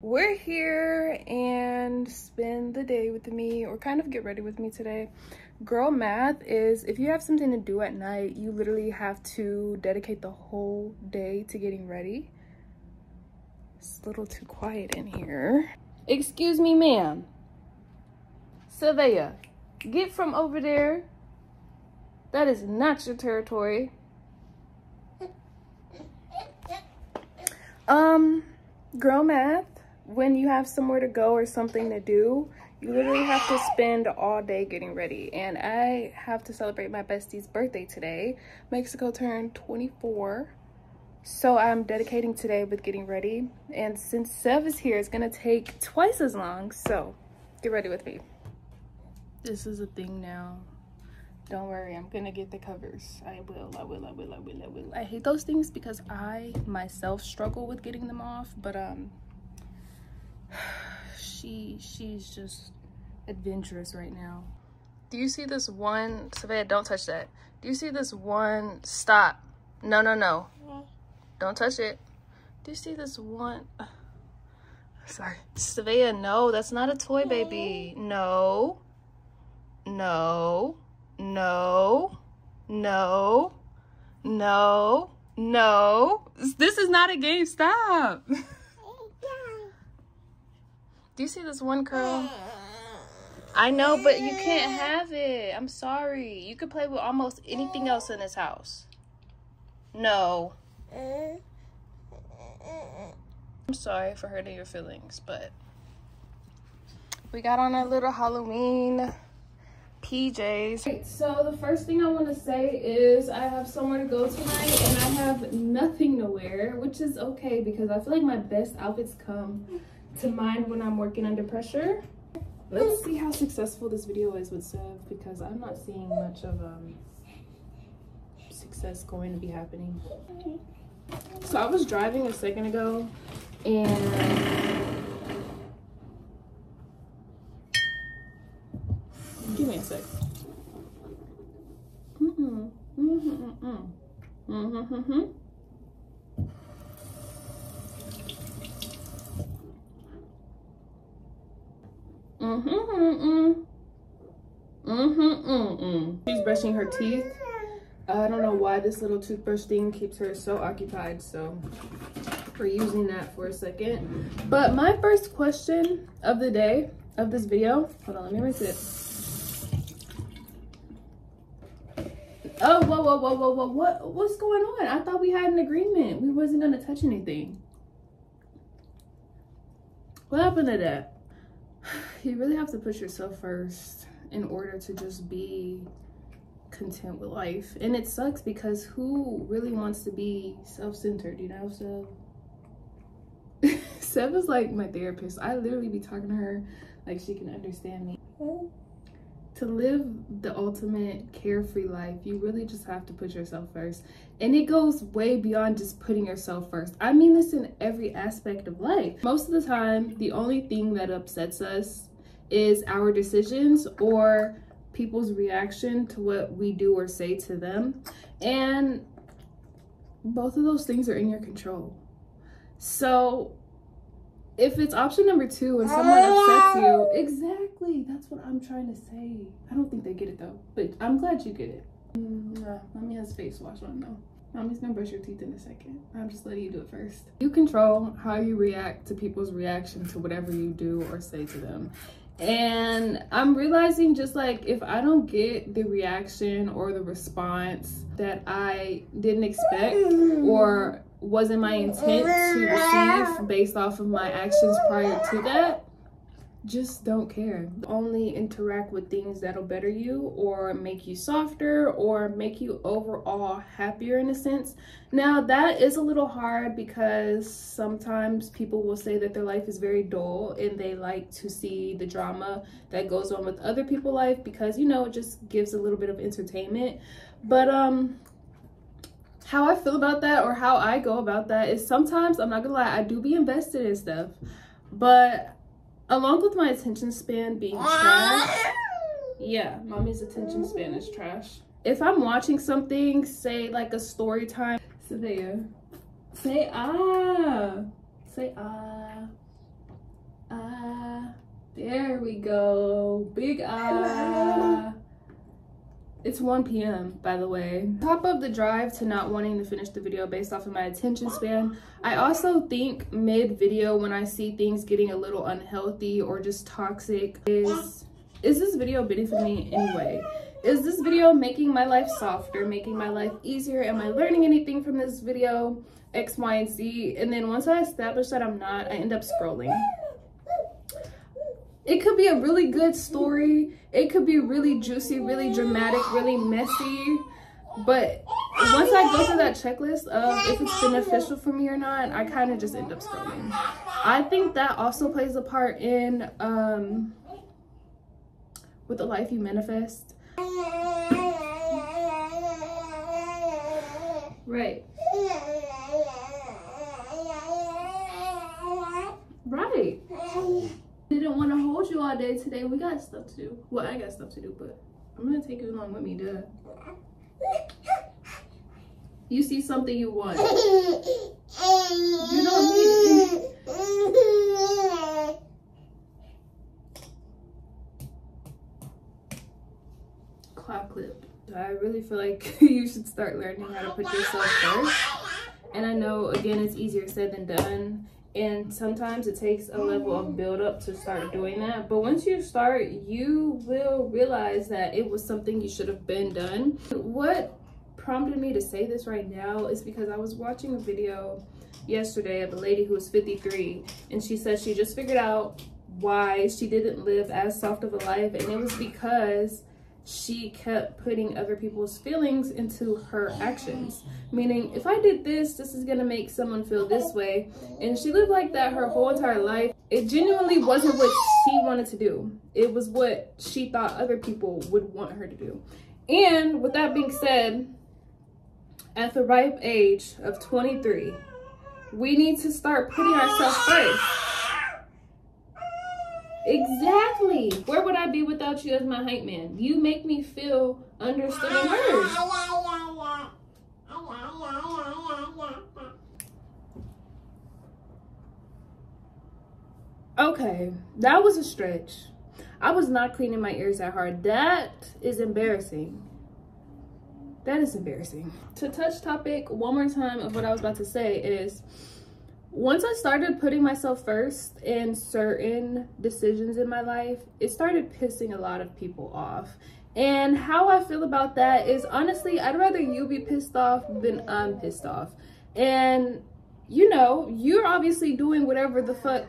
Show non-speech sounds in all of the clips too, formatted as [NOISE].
we're here and spend the day with me or kind of get ready with me today. Girl math is if you have something to do at night you literally have to dedicate the whole day to getting ready. It's a little too quiet in here. Excuse me ma'am. Savea, get from over there. That is not your territory. Um girl math when you have somewhere to go or something to do, you literally have to spend all day getting ready. And I have to celebrate my bestie's birthday today. Mexico turned 24. So I'm dedicating today with getting ready. And since Sev is here, it's gonna take twice as long. So get ready with me. This is a thing now. Don't worry, I'm gonna get the covers. I will, I will, I will, I will, I will. I hate those things because I myself struggle with getting them off, but um, she she's just adventurous right now. Do you see this one, Savannah, don't touch that. Do you see this one, stop. No, no, no. Don't touch it. Do you see this one? [SIGHS] Sorry. Savannah, no, that's not a toy, baby. No. No. No. No. No. No. This is not a game. Stop. [LAUGHS] Do you see this one curl? I know, but you can't have it. I'm sorry. You could play with almost anything else in this house. No. I'm sorry for hurting your feelings, but we got on our little Halloween PJs. Right, so the first thing I want to say is I have somewhere to go tonight and I have nothing to wear, which is okay because I feel like my best outfits come to mind when I'm working under pressure. Let's see how successful this video is with Sev because I'm not seeing much of um, success going to be happening. So I was driving a second ago and give me a sec. Mm-hmm. Mm-hmm. Mm-hmm. Brushing her teeth. I don't know why this little toothbrush thing keeps her so occupied, so we're using that for a second. But my first question of the day, of this video, hold on, let me rinse it. Oh, whoa, whoa, whoa, whoa, whoa, what, what's going on? I thought we had an agreement. We wasn't gonna touch anything. What happened to that? [SIGHS] you really have to push yourself first in order to just be content with life. And it sucks because who really wants to be self-centered, you know? So [LAUGHS] Seb is like my therapist. I literally be talking to her like she can understand me to live the ultimate carefree life, you really just have to put yourself first. And it goes way beyond just putting yourself first. I mean this in every aspect of life. Most of the time, the only thing that upsets us is our decisions or people's reaction to what we do or say to them. And both of those things are in your control. So if it's option number two and someone upsets you, [LAUGHS] exactly, that's what I'm trying to say. I don't think they get it though, but I'm glad you get it. Mm, nah, mommy has face wash on though. Mommy's gonna brush your teeth in a second. I'm just letting you do it first. You control how you react to people's reaction to whatever you do or say to them. And I'm realizing just like if I don't get the reaction or the response that I didn't expect or wasn't my intent to receive based off of my actions prior to that just don't care. Only interact with things that'll better you or make you softer or make you overall happier in a sense. Now that is a little hard because sometimes people will say that their life is very dull and they like to see the drama that goes on with other people's life because you know it just gives a little bit of entertainment. But um how I feel about that or how I go about that is sometimes, I'm not gonna lie, I do be invested in stuff. But along with my attention span being trash, yeah, mommy's attention span is trash. If I'm watching something, say like a story time, Savea, say ah, say ah. Ah. There we go. Big eye. It's 1 p.m. by the way. Top of the drive to not wanting to finish the video based off of my attention span. I also think mid video when I see things getting a little unhealthy or just toxic is, is this video benefiting me anyway? Is this video making my life softer, making my life easier? Am I learning anything from this video? X, Y, and Z. And then once I establish that I'm not, I end up scrolling. It could be a really good story. It could be really juicy, really dramatic, really messy. But once I go through that checklist of if it's beneficial for me or not, I kind of just end up scrolling. I think that also plays a part in um, with the life you manifest. Right. Right. Didn't want to hold you all day today. We got stuff to do. Well, I got stuff to do, but I'm gonna take you along with me, duh. You see something you want. You don't need it. Clip. I really feel like [LAUGHS] you should start learning how to put yourself first. And I know, again, it's easier said than done. And sometimes it takes a level of build up to start doing that. But once you start, you will realize that it was something you should have been done. What prompted me to say this right now is because I was watching a video yesterday of a lady who was 53 and she said she just figured out why she didn't live as soft of a life and it was because she kept putting other people's feelings into her actions. Meaning, if I did this, this is gonna make someone feel this way. And she lived like that her whole entire life. It genuinely wasn't what she wanted to do. It was what she thought other people would want her to do. And with that being said, at the ripe age of 23, we need to start putting ourselves first. Exactly. Where would I be without you as my hype man? You make me feel understood and heard. Okay, that was a stretch. I was not cleaning my ears that hard. That is embarrassing. That is embarrassing. To touch topic one more time of what I was about to say is once I started putting myself first in certain decisions in my life, it started pissing a lot of people off. And how I feel about that is honestly, I'd rather you be pissed off than I'm pissed off. And you know, you're obviously doing whatever the fuck.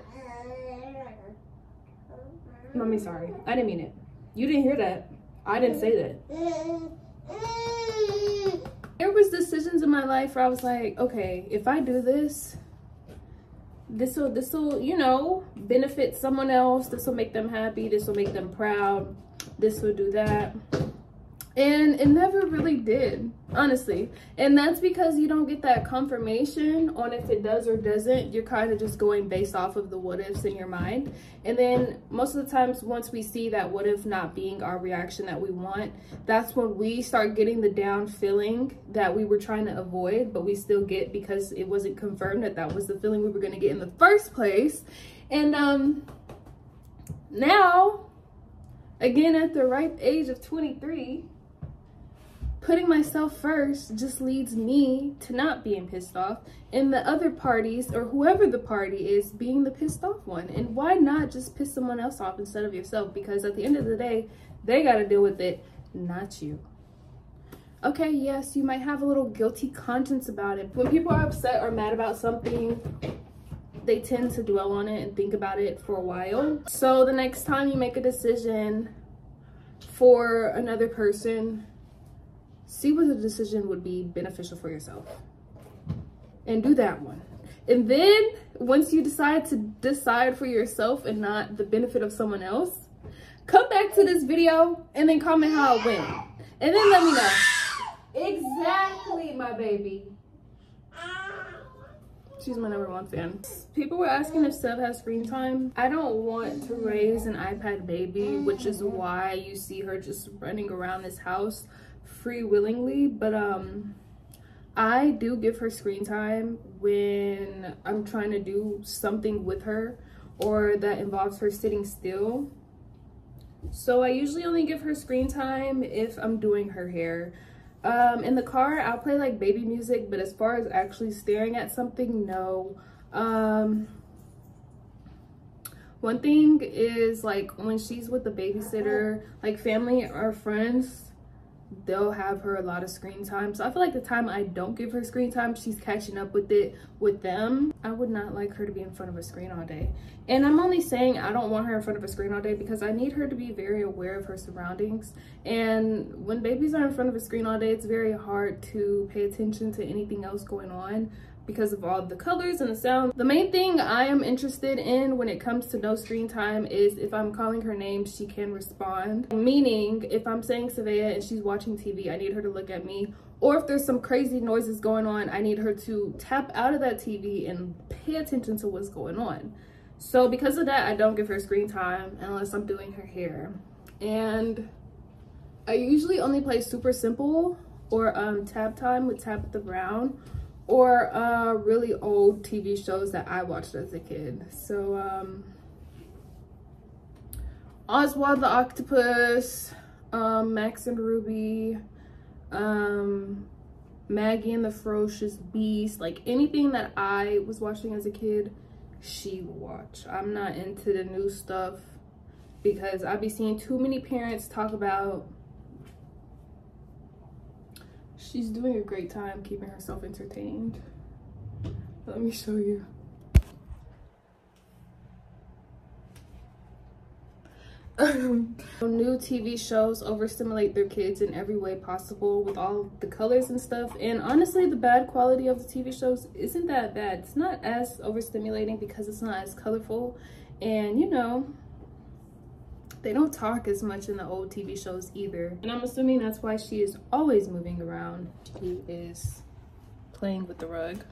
Mommy, sorry. I didn't mean it. You didn't hear that. I didn't say that. There was decisions in my life where I was like, okay, if I do this, this will this will you know benefit someone else. This will make them happy. This will make them proud. This will do that and it never really did honestly. And that's because you don't get that confirmation on if it does or doesn't. You're kind of just going based off of the what ifs in your mind. And then most of the times once we see that what if not being our reaction that we want that's when we start getting the down feeling that we were trying to avoid but we still get because it wasn't confirmed that that was the feeling we were going to get in the first place. And um now again at the ripe age of 23 putting myself first just leads me to not being pissed off and the other parties or whoever the party is being the pissed off one. And why not just piss someone else off instead of yourself? Because at the end of the day they got to deal with it not you. Okay yes you might have a little guilty conscience about it. When people are upset or mad about something they tend to dwell on it and think about it for a while. So the next time you make a decision for another person see what the decision would be beneficial for yourself. And do that one. And then once you decide to decide for yourself and not the benefit of someone else come back to this video and then comment how it went. And then let me know. Exactly my baby. She's my number one fan. People were asking if Sev has screen time. I don't want to raise an iPad baby, which is why you see her just running around this house free willingly but um i do give her screen time when i'm trying to do something with her or that involves her sitting still. So I usually only give her screen time if I'm doing her hair. Um, in the car, I'll play like baby music, but as far as actually staring at something, no. Um, one thing is like when she's with the babysitter, like family or friends, they'll have her a lot of screen time. So I feel like the time I don't give her screen time, she's catching up with it with them. I would not like her to be in front of a screen all day. And I'm only saying I don't want her in front of a screen all day because I need her to be very aware of her surroundings. And when babies are in front of a screen all day, it's very hard to pay attention to anything else going on because of all the colors and the sound. The main thing I am interested in when it comes to no screen time is if I'm calling her name, she can respond. Meaning, if I'm saying Savea and she's watching TV, I need her to look at me. Or if there's some crazy noises going on, I need her to tap out of that TV and pay attention to what's going on. So because of that, I don't give her screen time unless I'm doing her hair. And I usually only play super simple or um, time with Tabitha Brown or uh, really old TV shows that I watched as a kid. So, um, Oswald the Octopus, um, Max and Ruby, um, Maggie and the Ferocious Beast, like anything that I was watching as a kid, she will watch. I'm not into the new stuff because I'd be seeing too many parents talk about She's doing a great time keeping herself entertained. Let me show you. [LAUGHS] new TV shows overstimulate their kids in every way possible with all the colors and stuff. And honestly, the bad quality of the TV shows isn't that bad. It's not as overstimulating because it's not as colorful. And you know, they don't talk as much in the old TV shows either. And I'm assuming that's why she is always moving around. She is playing with the rug.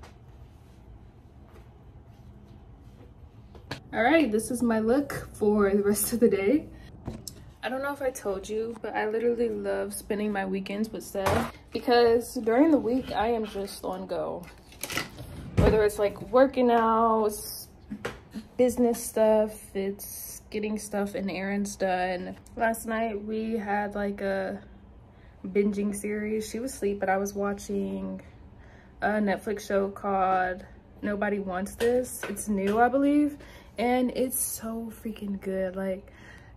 All right, this is my look for the rest of the day. I don't know if I told you, but I literally love spending my weekends with Seth because during the week I am just on go. Whether it's like working out, business stuff, it's getting stuff and errands done. Last night we had like a binging series. She was asleep, but I was watching a Netflix show called Nobody Wants This. It's new, I believe, and it's so freaking good. Like,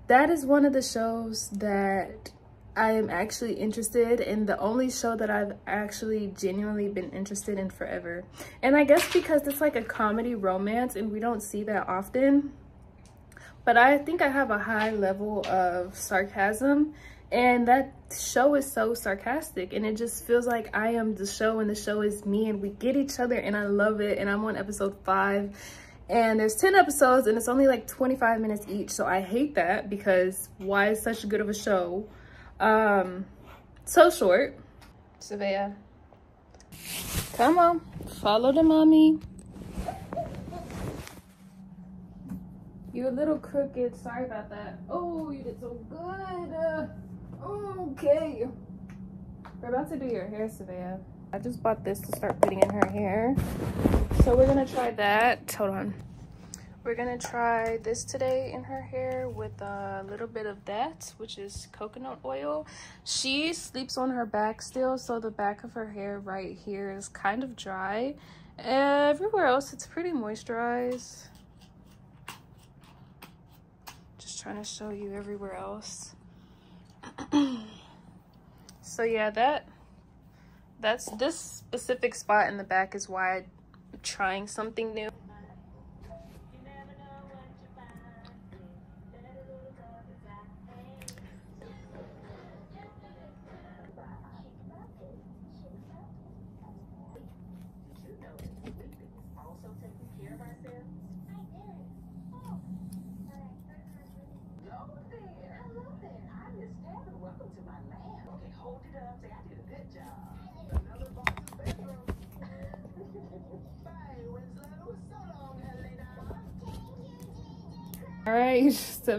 that is one of the shows that I am actually interested in the only show that I've actually genuinely been interested in forever. And I guess because it's like a comedy romance and we don't see that often, but I think I have a high level of sarcasm and that show is so sarcastic and it just feels like I am the show and the show is me and we get each other and I love it and I'm on episode five and there's 10 episodes and it's only like 25 minutes each so I hate that because why is such a good of a show? Um so short. Savea come on follow the mommy You're a little crooked. Sorry about that. Oh, you did so good. Uh, okay. We're about to do your hair, Savea. I just bought this to start putting in her hair. So we're gonna try that. Hold on. We're gonna try this today in her hair with a little bit of that, which is coconut oil. She sleeps on her back still, so the back of her hair right here is kind of dry. Everywhere else, it's pretty moisturized trying to show you everywhere else. [CLEARS THROAT] so yeah, that that's this specific spot in the back is why I'm trying something new.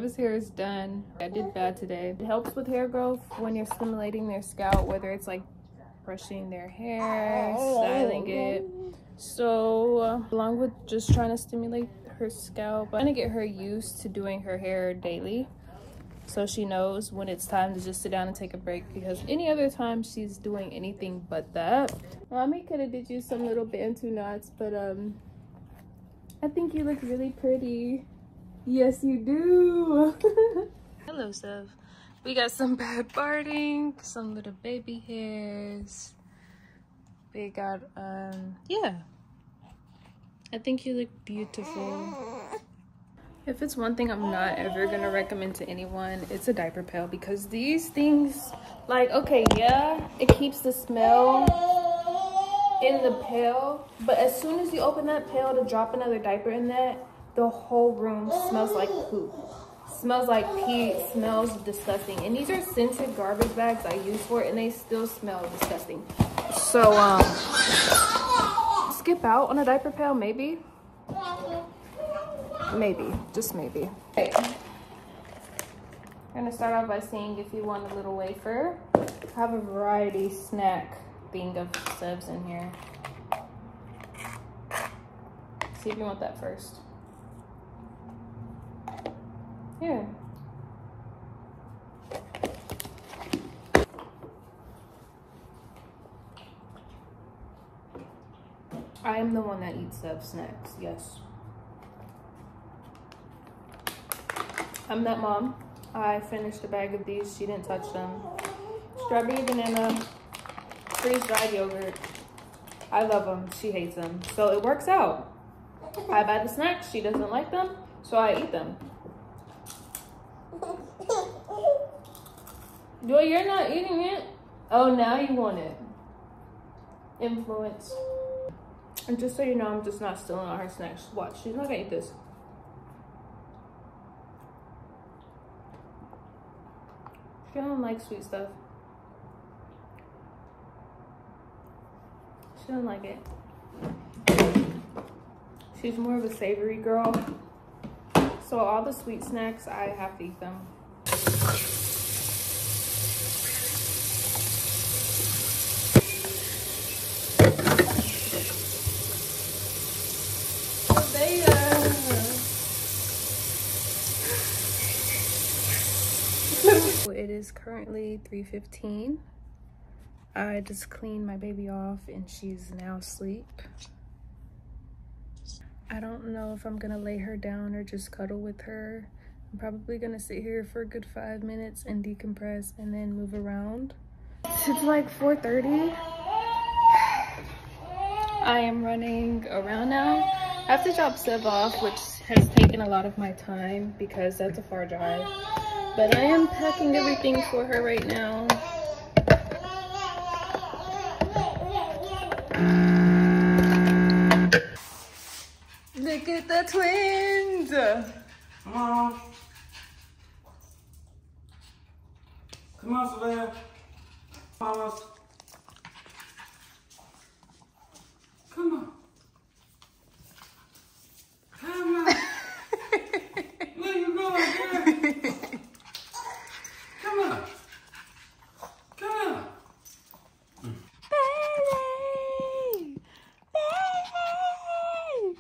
Right, hair is done. I did bad today. It helps with hair growth when you're stimulating their scalp, whether it's like brushing their hair, styling it. So uh, along with just trying to stimulate her scalp. I'm gonna get her used to doing her hair daily so she knows when it's time to just sit down and take a break because any other time she's doing anything but that. Mommy could have did you some little bantu knots, but um, I think you look really pretty. Yes, you do. [LAUGHS] Hello, Sev. We got some bad parting, some little baby hairs. We got, um, yeah. I think you look beautiful. If it's one thing I'm not ever gonna recommend to anyone, it's a diaper pail because these things, like, okay, yeah, it keeps the smell in the pail, but as soon as you open that pail to drop another diaper in that, the whole room smells like poop. Smells like pee, smells disgusting. And these are scented garbage bags I use for it and they still smell disgusting. So, um, skip out on a diaper pail, maybe. Maybe, just maybe. Okay. I'm gonna start off by seeing if you want a little wafer. I have a variety snack thing of subs in here. See if you want that first. Here. I am the one that eats sub snacks, yes. I'm that mom. I finished a bag of these. She didn't touch them. Strawberry banana, freeze-dried yogurt. I love them. She hates them. So it works out. I buy the snacks. She doesn't like them. So I eat them. Joy, you're not eating it. Oh, now you want it. Influence. And just so you know, I'm just not stealing all her snacks. Watch, she's not gonna eat this. She don't like sweet stuff. She don't like it. She's more of a savory girl. So all the sweet snacks, I have to eat them. It is currently 3.15. I just cleaned my baby off and she's now asleep. I don't know if I'm gonna lay her down or just cuddle with her. I'm probably gonna sit here for a good five minutes and decompress and then move around. It's like 4.30. [SIGHS] I am running around now. I have to drop Sev off, which has taken a lot of my time because that's a far drive. But I am packing everything for her right now. Look at the twins. Come on. Come on, Savannah. Come Come on. Come on. Where you going, girl? Come on. Come on. Baby! Baby!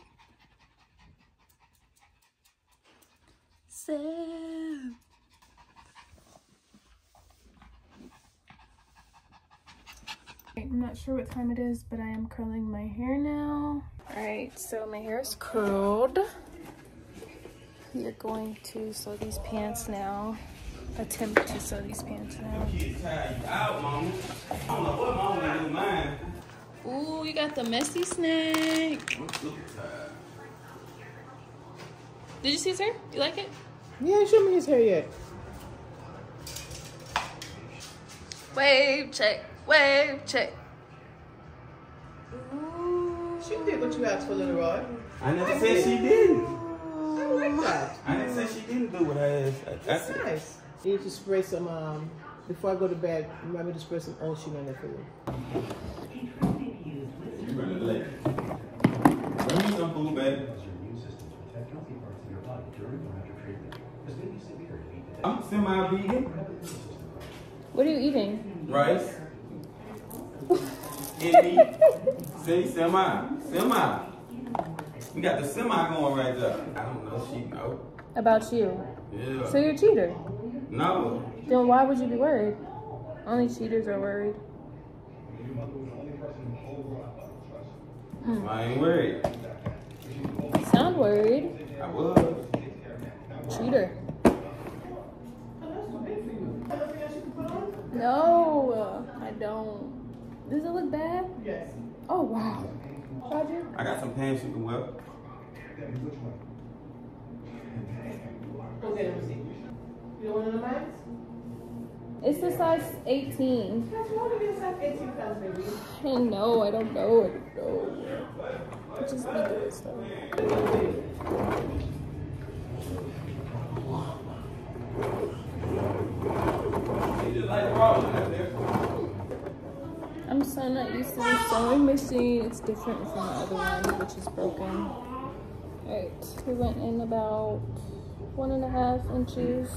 Sam. I'm not sure what time it is, but I am curling my hair now. All right, so my hair is curled. We are going to sew these pants now. Attempt to sew these pants now. out, mama. I don't know what mama gonna do mine. Ooh, you got the messy snack. I'm super tired. Did you see his hair? You like it? Yeah, show me his hair yet. Wave check, wave check. She did what you asked for, little Roy. I never said she didn't. I like that. I didn't say she didn't do what I asked. I, I That's said, nice. You need to spray some, um, before I go to bed, remind me to spray some ocean on it for you. You better late. Bring me some food, baby. I'm semi-vegan. What are you eating? Rice. [LAUGHS] and meat. Say semi. Semi. We got the semi going right there. I don't know. She know. About you. Yeah. So you're a cheater. no. Then why would you be worried? Only cheaters are worried. Hmm. I ain't worried. You sound worried. I was. Cheater. No, I don't. Does it look bad? Yes. Oh wow. Roger. I got some pants you can wear. Okay, let me see. You don't want the max? It's the size 18. That's more than a size 18 pounds, baby. I know, I don't know, I don't know. I just need this stuff. You just like the raw one, that's it. Not used to the sewing machine. It's different from the other one, which is broken. Alright, we went in about one and a half inches.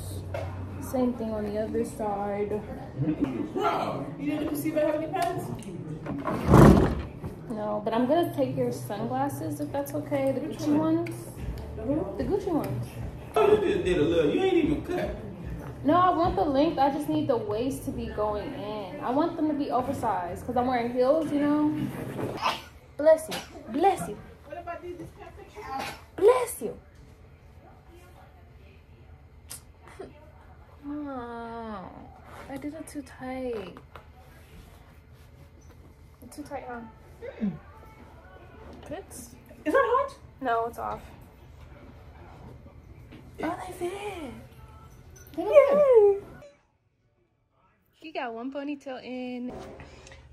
Same thing on the other side. Bro, You didn't perceive I have any pants? No, but I'm gonna take your sunglasses if that's okay. The Gucci ones. Uh-huh. The Gucci ones. Oh, you just did a little. You ain't even cut. No, I want the length. I just need the waist to be going in. I want them to be oversized because I'm wearing heels, you know. Bless you. Bless you. What about these pants? Bless you. [LAUGHS] Oh, I did it too tight. It's too tight, huh? Fits? Is that hot? No, it's off. Oh, they fit. They Yeah. Fit. Got one ponytail in.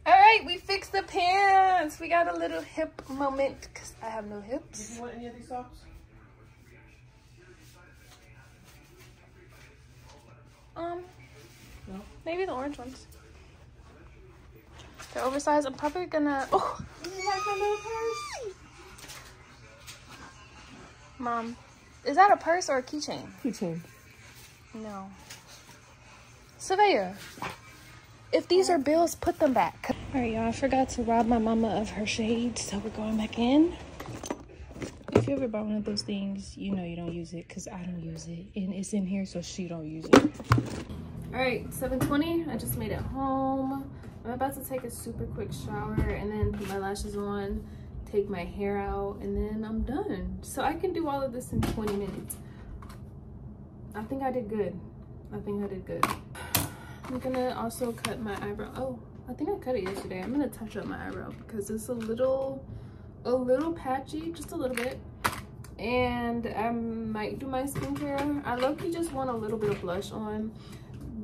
All right, we fixed the pants. We got a little hip moment because I have no hips. Do you want any of these socks? Um, No. maybe the orange ones. They're oversized. I'm probably gonna. Oh, You like my little purse? mom, is that a purse or a keychain? Keychain. No. Surveyor, if these are bills, put them back. All right, y'all. I forgot to rob my mama of her shades, so we're going back in. If you ever buy one of those things, you know you don't use it because I don't use it, and it's in here, so she don't use it. All right, 7:20. I just made it home. I'm about to take a super quick shower and then put my lashes on, take my hair out, and then I'm done. So I can do all of this in 20 minutes. I think I did good. I think I did good. I'm gonna also cut my eyebrow. Oh, I think I cut it yesterday. I'm gonna touch up my eyebrow because it's a little, a little patchy, just a little bit. And I might do my skincare. I low-key just want a little bit of blush on.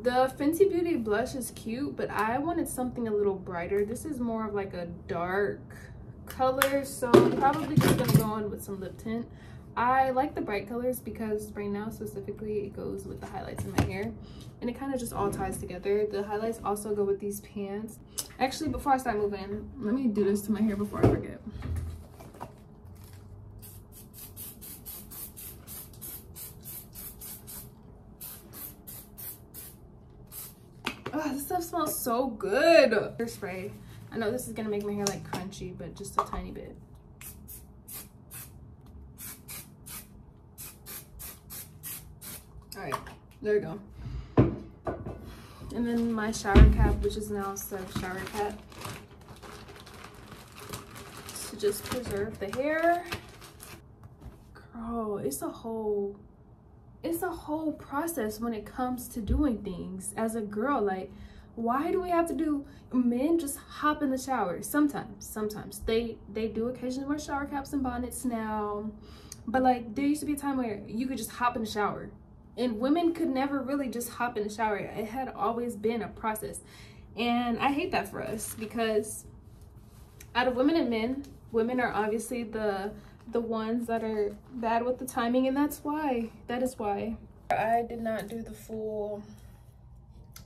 The Fenty Beauty blush is cute, but I wanted something a little brighter. This is more of like a dark color, so I'm probably just gonna go on with some lip tint. I like the bright colors because right now specifically it goes with the highlights in my hair and it kind of just all ties together. The highlights also go with these pants. Actually, before I start moving, let me do this to my hair before I forget. Oh, this stuff smells so good. Hair spray. I know this is gonna make my hair like crunchy, but just a tiny bit. All right, there we go. And then my shower cap, which is now Sub shower cap. To just preserve the hair. Girl, it's a whole, it's a whole process when it comes to doing things as a girl. Like, why do we have to do, men just hop in the shower? Sometimes, sometimes. They, they do occasionally wear shower caps and bonnets now. But like, there used to be a time where you could just hop in the shower and women could never really just hop in the shower. It had always been a process. And i hate that for us because out of women and men women are obviously the the ones that are bad with the timing. And that's why that is why. I did not do the full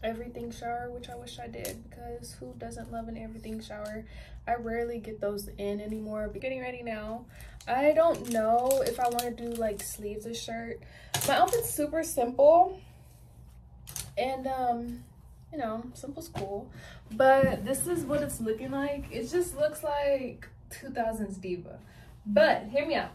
everything shower which i wish i did because who doesn't love an everything shower? I rarely get those in anymore. But getting ready now. I don't know if i want to do like sleeves or shirt my outfit's super simple and um you know simple's cool. But this is what it's looking like. It just looks like 2000s diva. But hear me out.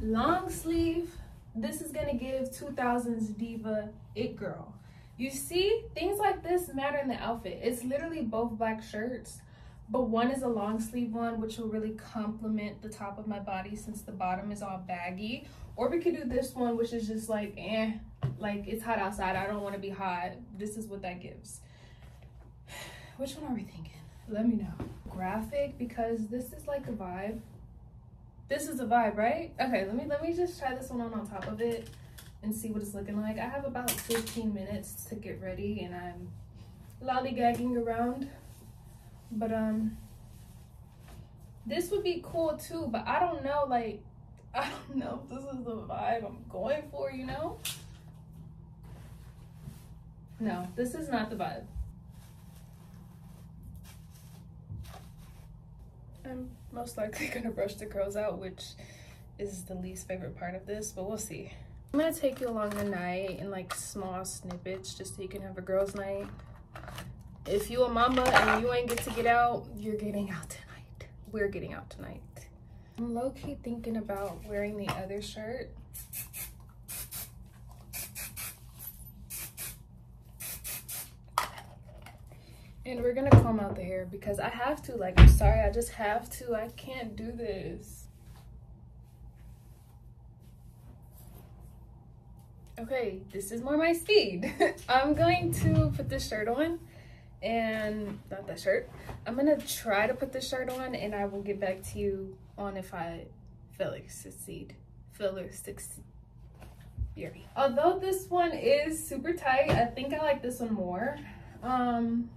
Long sleeve. This is gonna give 2000s diva it girl. You see, things like this matter in the outfit. It's literally both black shirts, but one is a long sleeve one, which will really complement the top of my body since the bottom is all baggy. Or we could do this one, which is just like, eh, like it's hot outside. I don't want to be hot. This is what that gives. [SIGHS] Which one are we thinking? Let me know. Graphic, because this is like a vibe. This is a vibe, right? Okay, let me let me just try this one on on top of it and see what it's looking like. I have about 15 minutes to get ready and I'm lollygagging around. But um this would be cool too, but I don't know like [LAUGHS] I don't know if this is the vibe I'm going for, you know? No, this is not the vibe. I'm most likely [LAUGHS] gonna brush the curls out, which is the least favorite part of this, but we'll see. I'm gonna take you along the night in like small snippets just so you can have a girls' night. If you a mama and you ain't get to get out, you're getting out tonight. We're getting out tonight. I'm low-key thinking about wearing the other shirt. And we're gonna comb out the hair because I have to, like, I'm sorry, I just have to. I can't do this. Okay, this is more my speed. [LAUGHS] I'm going to put this shirt on and not that shirt. I'm gonna try to put this shirt on and I will get back to you on if I feel like succeed. Feel or succeed. Although this one is super tight, I think I like this one more. Um,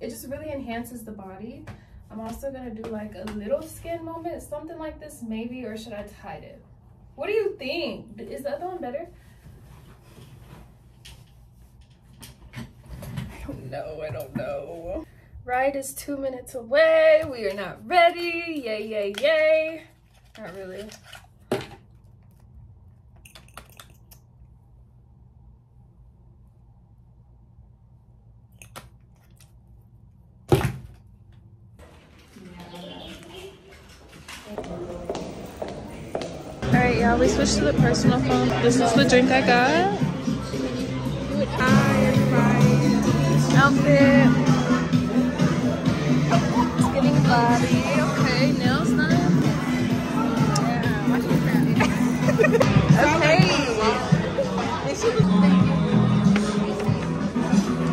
it just really enhances the body. I'm also gonna do like a little skin moment, something like this maybe, or should I hide it? What do you think? Is the other one better? I don't know, I don't know. Ride is two minutes away. We are not ready. Yay, yay, yay. Not really. All right, y'all, we switched to the personal phone. This is the drink I got. Hi, everybody. Outfit. Skinny body. Okay, nails done. okay.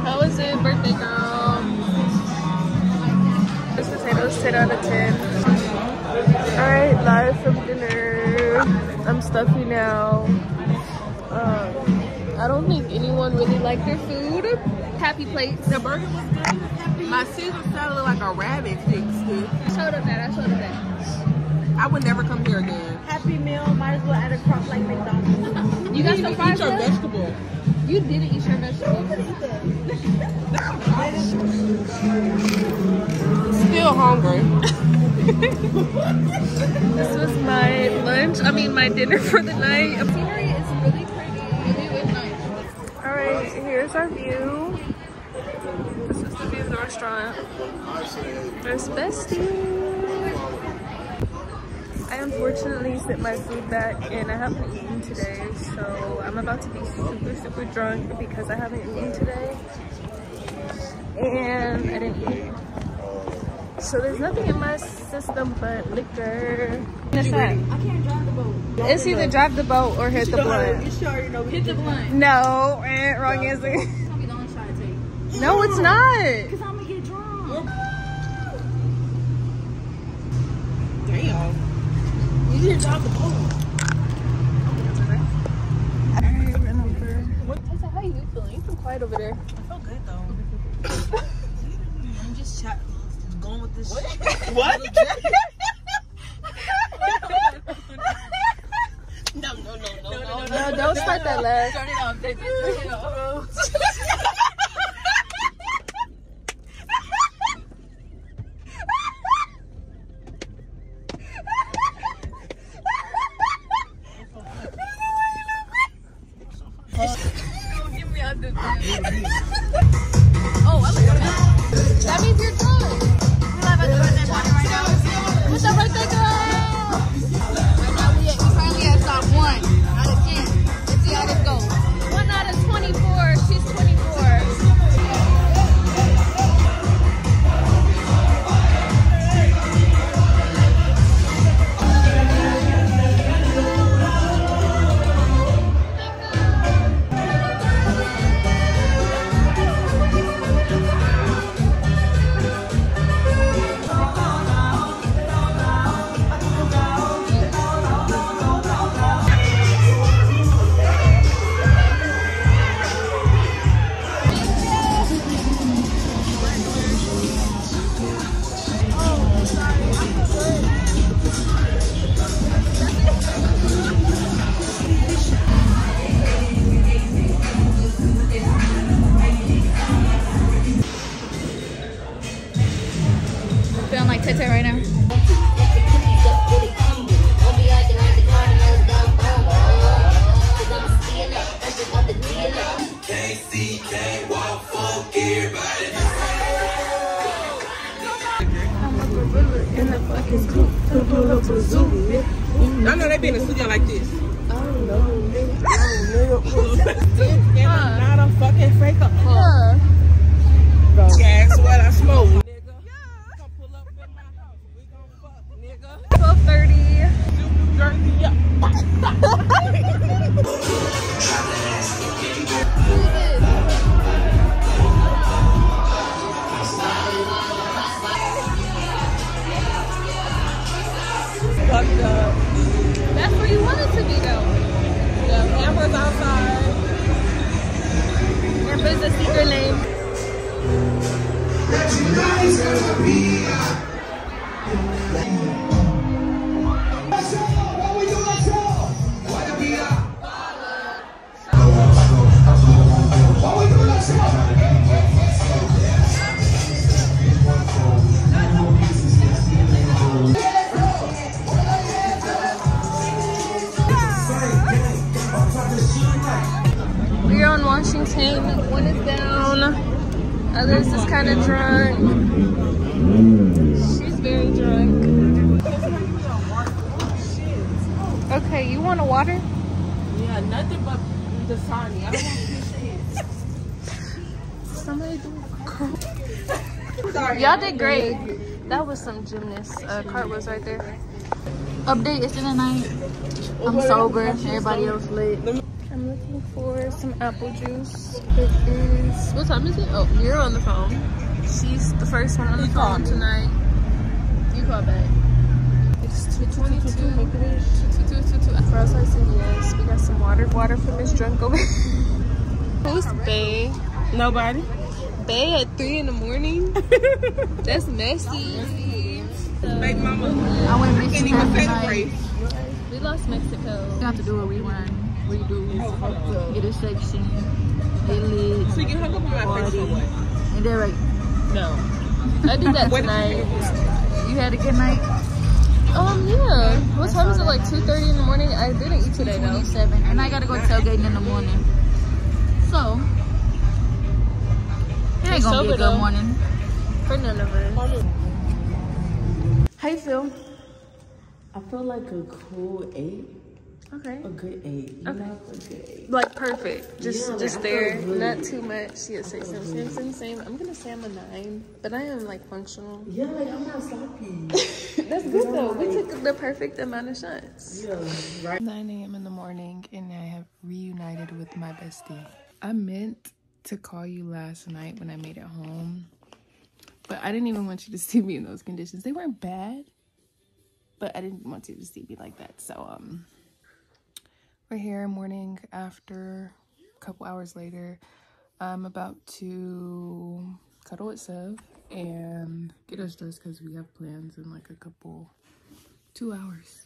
How was it, birthday girl? This potatoes 10 out of 10. Alright, live from dinner. I'm stuffy now. Um, I don't think anyone really liked their food. Happy plates. The burger was good. My Caesar salad looked like a rabbit fix. Good. I showed them that. I showed them that. I would never come here again. Happy meal, might as well add a crop like McDonald's. You got You some eat your left? vegetable. You didn't eat your vegetables. [LAUGHS] Still hungry. This was my lunch. I mean, my dinner for the night. The scenery is really pretty. Really. All right, here's our view. This is the view of the restaurant. There's Bestie. I unfortunately sent my food back and I haven't eaten today, so I'm about to be super, super drunk because I haven't eaten today. And I didn't eat. So there's nothing in my system but liquor. What's that? I can't drive the boat. It's either drive the boat or hit the blunt. You sure you know hit the blunt? No, eh, wrong answer. It's gonna be the only shot I take. No, it's not. Is kind of drunk. She's very drunk. Okay, you want a water? Yeah, nothing but the Sani. I don't want Somebody do Y'all did great. That was some gymnast. Uh, Cart was right there. Update, it's in the night. I'm sober. Everybody else lit. I'm looking for some apple juice. It is. What time is it? Oh, you're on the phone. She's the first one on the phone tonight. You call back. It's 222. 2222. Girls, I said yes. We got some water. Water for Miss Drunk over Who's Bay? Nobody. Bay at 3 in the morning? That's messy. Baby mama. I went Can't even say the tonight. We lost Mexico. We have to do a rewind. Redo. Get a section. Get lit. So you can hook up on my face Party. or what? And then like, No. I did that What tonight. You had a good night? Um, yeah. What time is it? Like 2.30 in the morning? I didn't eat today, though. 27. And I gotta go tailgating in the morning. So. It ain't gonna be a good morning. For none of us. How you feel? I feel like a cool eight, Okay. a good eight. You know, a good eight. Like perfect. Just Yeah, just I there. feel. Not too much. Yeah, same, same, same, same, same. I'm gonna say I'm a nine, but I am like functional. Yeah, like I'm not sloppy. [LAUGHS] That's good though. We took the perfect amount of shots. yeah, right. 9 a.m. in the morning, and I have reunited with my bestie. I meant to call you last night when I made it home, but I didn't even want you to see me in those conditions. They weren't bad, but I didn't want you to see me like that. So, um, we're here morning after a couple hours later. I'm about to cuddle with Sev and get us dressed because we have plans in like a couple, two hours.